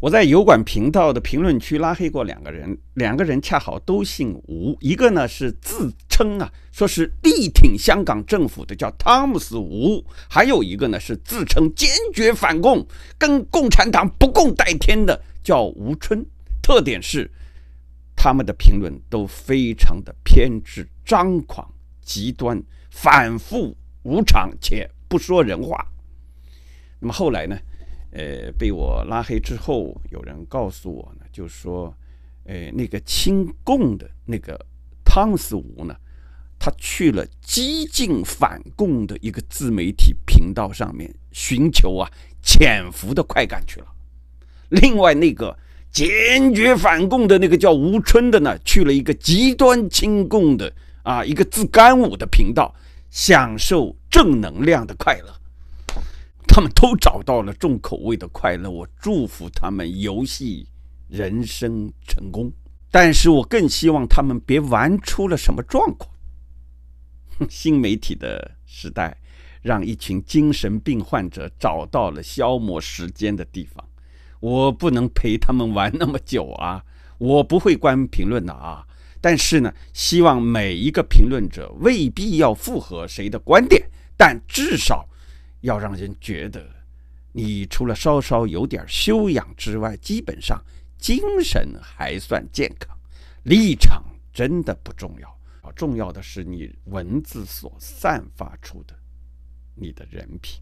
我在油管频道的评论区拉黑过两个人，两个人恰好都姓吴，一个呢是自称啊说是力挺香港政府的，叫汤姆斯吴；还有一个呢是自称坚决反共、跟共产党不共戴天的，叫吴春。特点是他们的评论都非常的偏执、张狂、极端、反复无常且不说人话。那么后来呢？呃，被我拉黑之后，有人告诉我呢，就说，呃，那个亲共的那个汤思吴呢，他去了激进反共的一个自媒体频道上面寻求啊潜伏的快感去了。另外那个坚决反共的那个叫吴春的呢，去了一个极端亲共的啊一个自干五的频道，享受正能量的快乐。他们都找到了重口味的快乐，我祝福他们游戏人生成功。但是我更希望他们别玩出了什么状况。新媒体的时代，让一群精神病患者找到了消磨时间的地方。我不能陪他们玩那么久啊！我不会关评论的啊！但是呢，希望每一个评论者未必要附和谁的观点，但至少。要让人觉得，你除了稍稍有点修养之外，基本上精神还算健康。立场真的不重要，重要的是你文字所散发出的你的人品。